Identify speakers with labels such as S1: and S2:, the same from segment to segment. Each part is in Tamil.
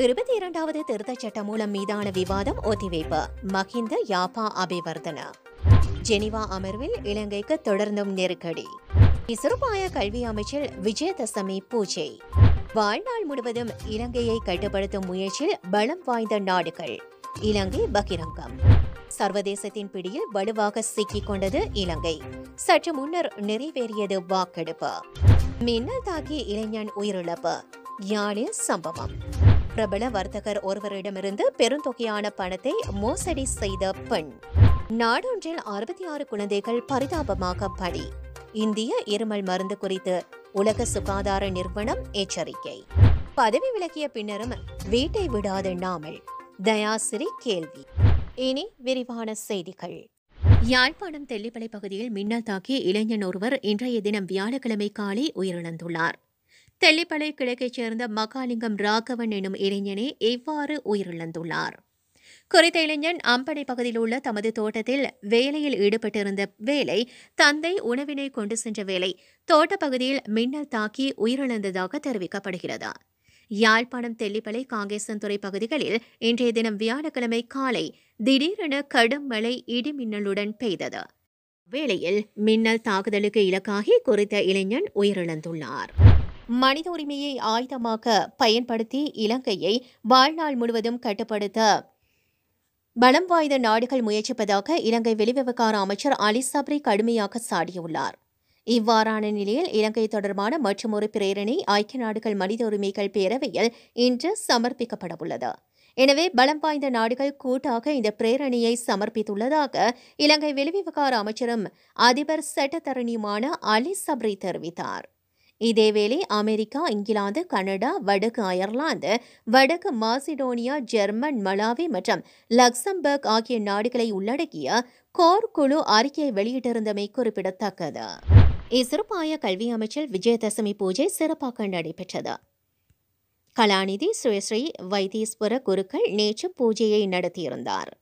S1: இருபத்தி இரண்டாவது திருத்தச் சட்ட மூலம் மீதான விவாதம் ஒத்திவைப்பு. மஹிந்த யாப்பா அபிவர்தன ஜெனிவா அமர்வில் இலங்கைக்கு தொடர்ந்தும் நெருக்கடி. இசுருப்பாய கல்வி அமைச்சர் விஜயதசமி பூஜை. வாழ்நாள் முழுவதும் இலங்கையை கட்டுப்படுத்தும் முயற்சியில் பலம் வாய்ந்த நாடுகள். இலங்கை பகிரங்கம். சர்வதேசத்தின் பிடியில் வலுவாக சிக்கிக் கொண்டது இலங்கை. சற்று முன்னர் நிறைவேறியது வாக்கெடுப்பு. மின்னல் தாக்கி இளைஞன் உயிரிழப்பு. யாழில் சம்பவம். பிரபல வர்த்தகர் ஒருவரிடமிருந்து பெருந்தொகையான பணத்தை மோசடி செய்த பெண். நாடொன்றில் அறுபத்தி ஆறு குழந்தைகள் பரிதாபமாக பலி இந்திய இருமல் மருந்து குறித்து உலக சுகாதார நிறுவனம் எச்சரிக்கை. பதவி விலகிய பின்னரும் வீட்டை விடாத நாமல். தயாசிரி கேள்வி. இனி விரிவான செய்திகள். யாழ்ப்பாணம் தெல்லிப்பளை பகுதியில் மின்னல் தாக்கி இளைஞன் ஒருவர் இன்றைய தினம் வியாழக்கிழமை காலை உயிரிழந்துள்ளார். தெல்லிப்பளை கிழக்கைச் சேர்ந்த மகாலிங்கம் ராகவன் எனும் இளைஞனே இவ்வாறு உயிரிழந்துள்ளார். குறித்த இளைஞன் அம்படை பகுதியில் உள்ள தமது தோட்டத்தில் வேலையில் ஈடுபட்டிருந்த வேலை தந்தை உணவினை கொண்டு சென்ற வேலை தோட்டப்பகுதியில் மின்னல் தாக்கி உயிரிழந்ததாக தெரிவிக்கப்படுகிறது. யாழ்ப்பாணம் தெல்லிப்பளை காங்கேசன்துறை பகுதிகளில் இன்றைய தினம் வியாழக்கிழமை காலை திடீரென கடும் மழை இடிமின்னலுடன் பெய்தது. வேளையில் மின்னல் தாக்குதலுக்கு இலக்காகி குறித்த இளைஞன் உயிரிழந்துள்ளார். மனித உரிமையை ஆயுதமாக பயன்படுத்தி இலங்கையை வாழ்நாள் முழுவதும் கட்டுப்படுத்த பலம் வாய்ந்த நாடுகள் முயற்சிப்பதாக இலங்கை வெளிவிவகார அமைச்சர் அலி சப்ரி கடுமையாக சாடியுள்ளார். இவ்வாறான நிலையில் இலங்கை தொடர்பான மற்றொரு பிரேரணை ஐக்கிய நாடுகள் மனித உரிமைகள் பேரவையில் இன்று சமர்ப்பிக்கப்படவுள்ளது. எனவே பலம் வாய்ந்த நாடுகள் கூட்டாக இந்த பிரேரணையை சமர்ப்பித்துள்ளதாக இலங்கை வெளிவிவகார அமைச்சரும் அதிபர் சட்டத்தரணியுமான அலி சப்ரி தெரிவித்தார். இதேவேளை அமெரிக்கா இங்கிலாந்து கனடா வடக்கு அயர்லாந்து வடக்கு மாசிடோனியா ஜெர்மன் மலாவி மற்றும் லக்சம்பர்க் ஆகிய நாடுகளை உள்ளடக்கிய கோர் குழு அறிக்கையை வெளியிட்டிருந்தமை குறிப்பிடத்தக்கது. இசிறுபாய கல்வி அமைச்சர் விஜயதசமி பூஜை சிறப்பாக நடைபெற்றது. கலாநிதி சுயஸ்ரீ வைத்தீஸ்வர குருக்கள் நேற்று பூஜையை நடத்தியிருந்தார்.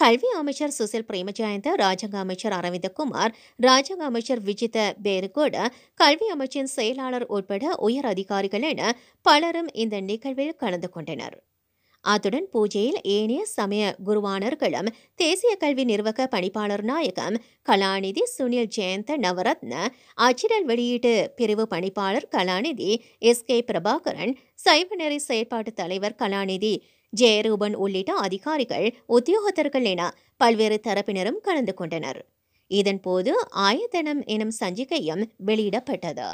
S1: கல்வி அமைச்சர் சுசில் பிரேமஜயந்த ராஜாங்க அமைச்சர் அரவிந்தகுமார் ராஜாங்க அமைச்சர் விஜித பேருகோட கல்வி அமைச்சின் செயலாளர் உட்பட உயர் அதிகாரிகள் என பலரும் இந்த நிகழ்வில் கலந்து கொண்டனர். அத்துடன் பூஜையில் ஏனைய சமய குருவானர்களும் தேசிய கல்வி நிர்வாக பணிப்பாளர் நாயகம் கலாநிதி சுனில் ஜெயந்த நவரத்ன அச்சிடல் வெளியீட்டு பிரிவு பணிப்பாளர் கலாநிதி எஸ் கே பிரபாகரன் சைவநெறி செயற்பாட்டு தலைவர் கலாநிதி ஜெயரூபன் உள்ளிட்ட அதிகாரிகள் உத்தியோகத்தர்கள் என பல்வேறு தரப்பினரும் கலந்து கொண்டனர். இதன்போது ஆயத்தனம் எனும் சஞ்சிகையும் வெளியிடப்பட்டது.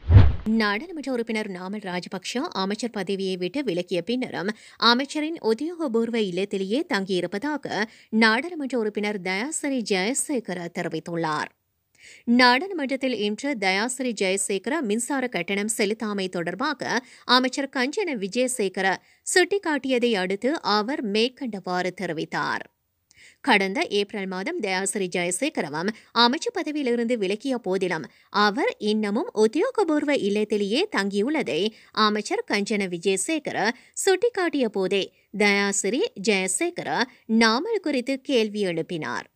S1: நாடாளுமன்ற உறுப்பினர் நாமல் ராஜபக்ஷ அமைச்சர் பதவியை விட்டு விலக்கிய பின்னரும் அமைச்சரின் உத்தியோகபூர்வ இல்லத்திலேயே தங்கியிருப்பதாக நாடாளுமன்ற உறுப்பினர் தயாசரி ஜெயசேகர தெரிவித்துள்ளார். நாடாளுமன்றத்தில் இன்று தயாசிரி ஜெயசேகர மின்சார கட்டணம் செலுத்தாமை தொடர்பாக அமைச்சர் கஞ்சன விஜயசேகர சுட்டிக்காட்டியதை அடுத்து அவர் மேற்கண்டவாறு தெரிவித்தார். கடந்த ஏப்ரல் மாதம் தயாசிரி ஜெயசேகரவும் அமைச்சு பதவியிலிருந்து விலகிய போதிலும் அவர் இன்னமும் உத்தியோகபூர்வ இல்லத்திலேயே தங்கியுள்ளதை அமைச்சர் கஞ்சன விஜயசேகர சுட்டிக்காட்டிய போதே தயாசிரி ஜெயசேகர நாமல் குறித்து கேள்வி எழுப்பினார்.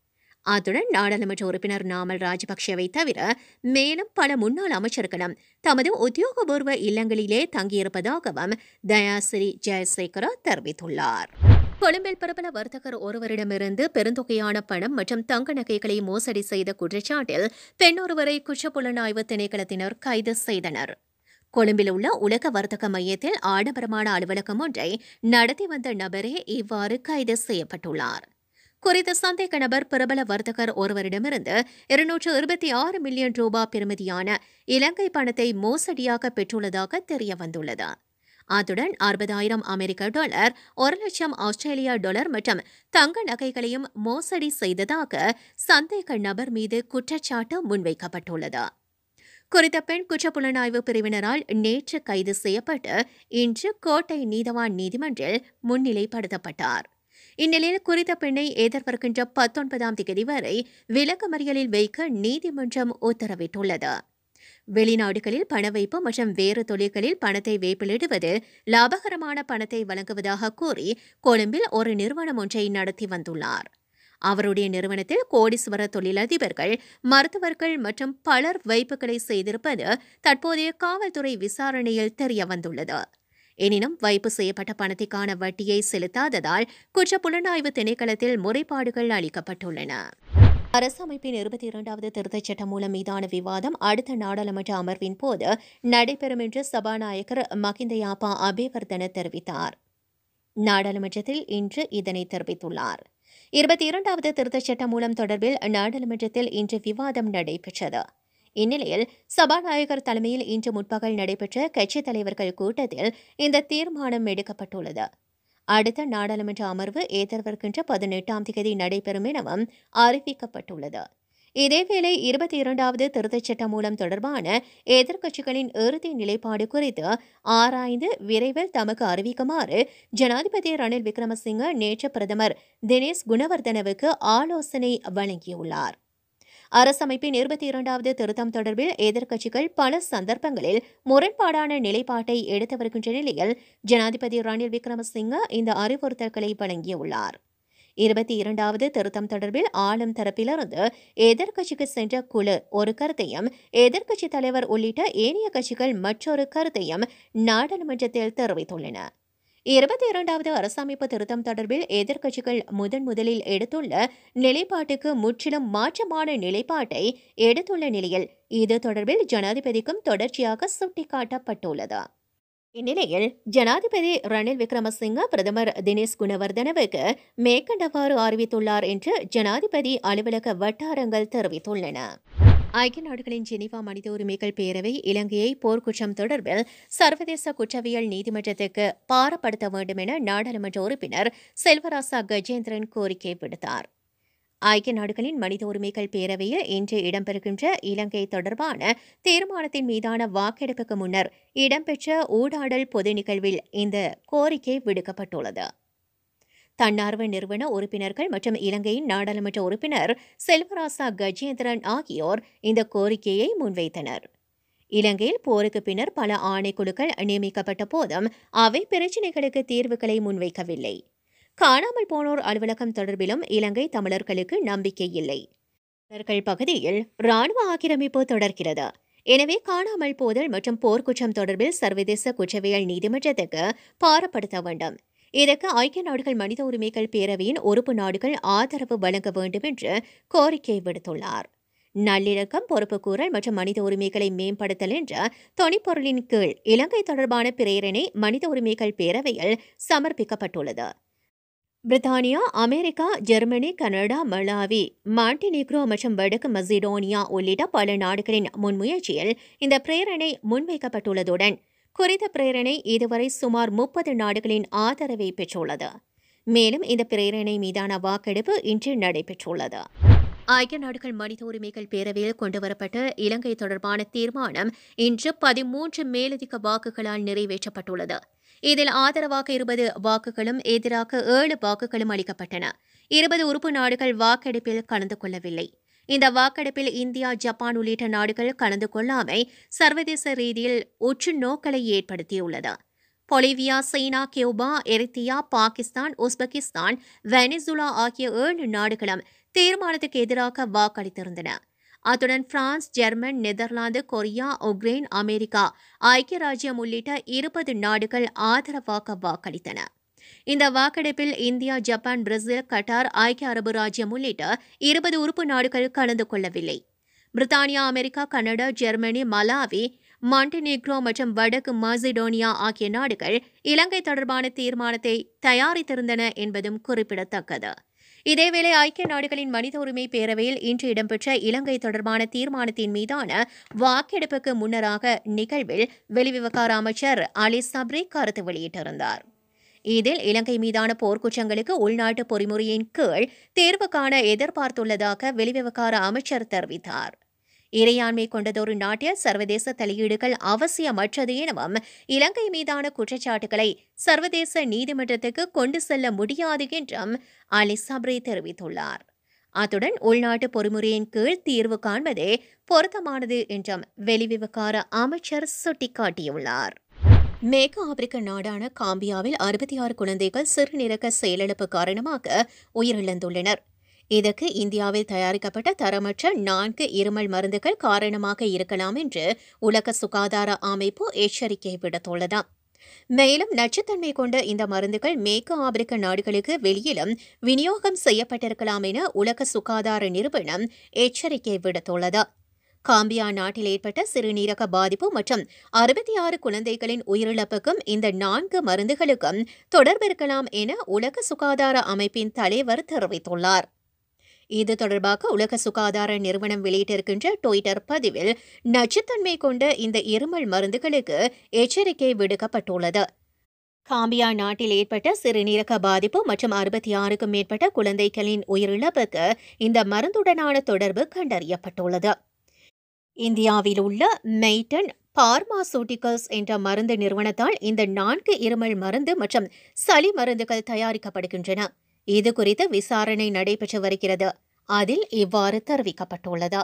S1: அத்துடன் நாடாளுமன்ற உறுப்பினர் நாமல் ராஜபக்சேவை தவிர மேலும் பல முன்னாள் அமைச்சர்களும் தமது உத்தியோகபூர்வ இல்லங்களிலே தங்கியிருப்பதாகவும் தயாசிரி ஜெயசேகர தெரிவித்துள்ளார். கொழும்பில் பிரபல வர்த்தகர் ஒருவரிடமிருந்து பெருந்தொகையான பணம் மற்றும் தங்க நகைகளை மோசடி செய்த குற்றச்சாட்டில் பெண்ணொருவரை குற்றப்புலனாய்வு திணைக்களத்தினர் கைது செய்தனர். கொழும்பில் உள்ள உலக வர்த்தக மையத்தில் ஆடம்பரமான அலுவலகம் ஒன்றை நடத்தி வந்த நபரே இவ்வாறு கைது செய்யப்பட்டுள்ளார். குறித்த சந்தேக நபர் பிரபல வர்த்தகர் ஒருவரிடமிருந்து இருநூற்று இருபத்தி ஆறு மில்லியன் ரூபாய் பெறுமதியான இலங்கை பணத்தை மோசடியாக பெற்றுள்ளதாக தெரியவந்துள்ளது அத்துடன் அறுபதாயிரம் அமெரிக்க டாலர் ஒரு லட்சம் ஆஸ்திரேலியா டாலர் மற்றும் தங்க நகைகளையும் மோசடி செய்ததாக சந்தேக நபர் மீது குற்றச்சாட்டு முன்வைக்கப்பட்டுள்ளது. குறித்த பெண் குற்றப்புலனாய்வு பிரிவினரால் நேற்று கைது செய்யப்பட்டு இன்று கோட்டை நீதவான் நீதிமன்றில் முன்னிலைப்படுத்தப்பட்டார். இந்நிலையில் குறித்த பெண்ணை எதிர்வருகின்ற பத்தொன்பதாம் தேதி வரை விலக்கமறியலில் வைக்க நீதிமன்றம் உத்தரவிட்டுள்ளது. வெளிநாடுகளில் பண வைப்பு மற்றும் வேறு தொழில்களில் பணத்தை வைப்பிலிடுவது லாபகரமான பணத்தை வழங்குவதாக கூறி கொழும்பில் ஒரு நிறுவனம் ஒன்றை நடத்தி வந்துள்ளார். அவருடைய நிறுவனத்தில் கோடீஸ்வர தொழிலதிபர்கள் மருத்துவர்கள் மற்றும் பலர் வைப்புகளை செய்திருப்பது தற்போதைய காவல்துறை விசாரணையில் தெரியவந்துள்ளது. எனினும் வைப்பு செய்யப்பட்ட பணத்திற்கான வட்டியை செலுத்தாததால் குற்ற புலனாய்வு திணைக்களத்தில் முறைப்பாடுகள் அளிக்கப்பட்டுள்ளன. அரசமைப்பின் இருபத்தி இரண்டாவது திருத்தச் சட்டம் மூலம் மீதான விவாதம் அடுத்த நாடாளுமன்ற அமர்வின் போது நடைபெறும் என்று சபாநாயகர் மகிந்தயாப்பா அபேவர்தன தெரிவித்தார். நாடாளுமன்றத்தில் இன்று இதனை தெரிவித்துள்ளார். இருபத்தி இரண்டாவது திருத்தச் சட்டம் மூலம் தொடர்பில் நாடாளுமன்றத்தில் இன்று விவாதம் நடைபெற்றது. இந்நிலையில் சபாநாயகர் தலைமையில் இன்று முற்பகல் நடைபெற்ற கட்சித் தலைவர்கள் கூட்டத்தில் இந்த தீர்மானம் எடுக்கப்பட்டுள்ளது. அடுத்த நாடாளுமன்ற அமர்வு எதிர்வருகின்ற பதினெட்டாம் தேதி நடைபெறும் எனவும் அறிவிக்கப்பட்டுள்ளது. இதேவேளை இருபத்தி இரண்டாவது திருத்தச் சட்டம் மூலம் தொடர்பான எதிர்க்கட்சிகளின் இறுதி நிலைப்பாடு குறித்து ஆராய்ந்து விரைவில் தமக்கு அறிவிக்குமாறு ஜனாதிபதி ரணில் விக்ரமசிங்க நேற்று பிரதமர் தினேஷ் குணவர்தனவுக்கு ஆலோசனை வழங்கியுள்ளார். அரசமைப்பின் இருபத்தி இரண்டாவது திருத்தம் தொடர்பில் எதிர்க்கட்சிகள் பல சந்தர்ப்பங்களில் முரண்பாடான நிலைப்பாட்டை எடுத்து வருகின்ற நிலையில் ஜனாதிபதி ரணில் விக்ரமசிங்க இந்த அறிவுறுத்தல்களை வழங்கியுள்ளார். இருபத்தி இரண்டாவது திருத்தம் தொடர்பில் ஆளும் தரப்பிலிருந்து எதிர்க்கட்சிக்கு சென்ற குழு ஒரு கருத்தையும் எதிர்க்கட்சித் தலைவர் உள்ளிட்ட ஏனைய கட்சிகள் மற்றொரு கருத்தையும் நாடாளுமன்றத்தில் தெரிவித்துள்ளன. இருபத்தி இரண்டாவது அரசமைப்பு திருத்தம் தொடர்பில் எதிர்க்கட்சிகள் முதன் முதலில் எடுத்துள்ள நிலைப்பாட்டுக்கு முற்றிலும் மாற்றமான நிலைப்பாட்டை எடுத்துள்ள நிலையில் இது தொடர்பில் ஜனாதிபதிக்கும் தொடர்ச்சியாக சுட்டிக்காட்டப்பட்டுள்ளது. இந்நிலையில் ஜனாதிபதி ரணில் விக்ரமசிங்க பிரதமர் தினேஷ் குணவர்தனவுக்கு மேற்கண்டவாறு அறிவித்துள்ளார் என்று ஜனாதிபதி அலுவலக வட்டாரங்கள் தெரிவித்துள்ளன. ஐக்கிய நாடுகளின் ஜெனீவா மனித உரிமைகள் பேரவை இலங்கையை போர்க்குற்றம் தொடர்பில் சர்வதேச குற்றவியல் நீதிமன்றத்துக்கு பாரப்படுத்த வேண்டும் என நாடாளுமன்ற உறுப்பினர் செல்வராசா கஜேந்திரன் கோரிக்கை விடுத்தார். ஐக்கிய நாடுகளின் மனித உரிமைகள் பேரவையில் இன்று இடம்பெறுகின்ற இலங்கை தொடர்பான தீர்மானத்தின் மீதான வாக்கெடுப்புக்கு முன்னர் இடம்பெற்ற ஊடாடல் பொது நிகழ்வில் இந்த கோரிக்கை விடுக்கப்பட்டுள்ளது. தன்னார்வ நிறுவன உறுப்பினர்கள் மற்றும் இலங்கையின் நாடாளுமன்ற உறுப்பினர் செல்வராசா கஜேந்திரன் ஆகியோர் இந்த கோரிக்கையை முன்வைத்தனர். இலங்கையில் போருக்கு பின்னர் பல ஆணைக்குழுக்கள் நியமிக்கப்பட்ட போதும் அவை பிரச்சினைகளுக்கு தீர்வுகளை முன்வைக்கவில்லை. காணாமல் போனோர் அலுவலகம் தொடர்பிலும் இலங்கை தமிழர்களுக்கு நம்பிக்கை இல்லை. தமிழர்கள் பகுதியில் ராணுவ ஆக்கிரமிப்பு தொடர்கிறது. எனவே காணாமல் போதல் மற்றும் போர்க்குற்றம் தொடர்பில் சர்வதேச குற்றவியல் நீதிமன்றத்துக்கு பாரப்படுத்த வேண்டும். இதற்கு ஐக்கிய நாடுகள் மனித உரிமைகள் பேரவையின் உறுப்பு நாடுகள் ஆதரவு வழங்க வேண்டும் என்று கோரிக்கை விடுத்துள்ளார். நல்லிணக்கம் பொறுப்புக்கூறல் மற்றும் மனித உரிமைகளை மேம்படுத்தல் என்ற தொனிப்பொருளின் கீழ் இலங்கை தொடர்பான பிரேரணை மனித உரிமைகள் பேரவையில் சமர்ப்பிக்கப்பட்டுள்ளது. பிரித்தானியா America Germany Canada Malawi Montenegro மற்றும் வடக்கு மசிடோனியா உள்ளிட்ட பல நாடுகளின் முன்முயற்சியில் இந்த பிரேரணை முன்வைக்கப்பட்டுள்ளதுடன் குறித்த பிரேரணை இதுவரை சுமார் முப்பது நாடுகளின் ஆதரவை பெற்றுள்ளது. மேலும் இந்த பிரேரணை மீதான வாக்கெடுப்பு இன்று நடைபெற்றுள்ளது. ஐக்கிய நாடுகள் மனித உரிமைகள் பேரவையில் கொண்டுவரப்பட்ட இலங்கை தொடர்பான தீர்மானம் இன்று பதிமூன்று மேலதிக வாக்குகளால் நிறைவேற்றப்பட்டுள்ளது. இதில் ஆதரவாக இருபது வாக்குகளும் எதிராக ஏழு வாக்குகளும் அளிக்கப்பட்டன. இருபது உறுப்பு நாடுகள் வாக்கெடுப்பில் கலந்து கொள்ளவில்லை. இந்த வாக்கெடுப்பில் இந்தியா ஜப்பான் உள்ளிட்ட நாடுகள் கலந்து கொள்ளாமை சர்வதேச ரீதியில் உற்று நோக்கலை ஏற்படுத்தியுள்ளது. பொலிவியா சீனா Cuba Eritrea Pakistan Uzbekistan Venezuela ஆகிய ஏழு நாடுகளும் தீர்மானத்துக்கு எதிராக வாக்களித்திருந்தன. அத்துடன் France German Netherlands Korea Ukraine America ஐக்கிய ராஜ்யம் உள்ளிட்ட இருபது நாடுகள் ஆதரவாக வாக்களித்தன. இந்த வாக்கெடுப்பில் இந்தியா ஜப்பான் பிரேசில் கட்டார் ஐக்கிய அரபு ராஜ்யம் உள்ளிட்ட இருபது உறுப்பு நாடுகள் கலந்து கொள்ளவில்லை. பிரித்தானியா America Canada Germany Malawi Montenegro மற்றும் வடக்கு மாசிடோனியா ஆகிய நாடுகள் இலங்கை தொடர்பான தீர்மானத்தை தயாரித்திருந்தன என்பதும் குறிப்பிடத்தக்கது. இதேவேளை ஐக்கிய நாடுகளின் மனித உரிமை பேரவையில் இன்று இடம்பெற்ற இலங்கை தொடர்பான தீர்மானத்தின் மீதான வாக்கெடுப்புக்கு முன்னராக நிகழ்வில் வெளிவிவகார அமைச்சர் அலி சப்ரி கருத்து வெளியிட்டிருந்தார். இதில் இலங்கை மீதான போர்க்குற்றங்களுக்கு உள்நாட்டு பொறிமுறையின் கீழ் தீர்வு காண எதிர்பார்த்துள்ளதாக வெளிவிவகார அமைச்சர் தெரிவித்தார். இறையாண்மை கொண்டதொரு நாட்டில் சர்வதேச தலையீடுகள் அவசியமற்றது எனவும் இலங்கை மீதான குற்றச்சாட்டுகளை சர்வதேச நீதிமன்றத்துக்கு கொண்டு செல்ல முடியாது என்றும் அலி சப்ரி தெரிவித்துள்ளார். அத்துடன் உள்நாட்டு பொறிமுறையின் கீழ் தீர்வு காண்பதே பொருத்தமானது என்றும் வெளிவிவகார அமைச்சர் சுட்டிக்காட்டியுள்ளார். மேற்கு ஆப்பிரிக்க நாடான காம்பியாவில் அறுபத்தி ஆறு குழந்தைகள் சிறுநீரக செயலிழப்பு காரணமாக உயிரிழந்துள்ளனர். இதற்கு இந்தியாவில் தயாரிக்கப்பட்ட தரமற்ற நான்கு இருமல் மருந்துகள் காரணமாக இருக்கலாம் என்று உலக சுகாதார அமைப்பு எச்சரிக்கை விடுத்துள்ளது மேலும் நச்சுத்தன்மை கொண்ட இந்த மருந்துகள் மேற்கு ஆப்பிரிக்க நாடுகளுக்கு வெளியிலும் விநியோகம் செய்யப்பட்டிருக்கலாம் என உலக சுகாதார நிறுவனம் எச்சரிக்கை விடுத்துள்ளது. காம்பியா நாட்டில் ஏற்பட்ட சிறுநீரக பாதிப்பு மற்றும் அறுபத்தி ஆறு குழந்தைகளின் உயிரிழப்புக்கும் இந்த நான்கு மருந்துகளுக்கும் தொடர்பு இருக்கலாம் என உலக சுகாதார அமைப்பின் தலைவர் தெரிவித்துள்ளார். இது தொடர்பாக உலக சுகாதார நிறுவனம் வெளியிட்டிருக்கின்ற டுவிட்டர் பதிவில் நச்சுத்தன்மை கொண்ட இந்த இருமல் மருந்துகளுக்கு எச்சரிக்கை விடுக்கப்பட்டுள்ளது. காம்பியா நாட்டில் ஏற்பட்ட சிறுநீரக பாதிப்பு மற்றும் அறுபத்தி ஆறுக்கும் மேற்பட்ட குழந்தைகளின் உயிரிழப்புக்கு இந்த மருந்துடனான தொடர்பு கண்டறியப்பட்டுள்ளது. இந்தியாவில் உள்ள மெய்டன் பார்மாசூட்டிகல்ஸ் என்ற மருந்து நிறுவனத்தால் இந்த நான்கு இருமல் மருந்து மற்றும் சளி மருந்துகள் தயாரிக்கப்படுகின்றன. இது குறித்து விசாரணை நடைபெற்று வருகிறது. அதில் இவ்வாறு தெரிவிக்கப்பட்டுள்ளது.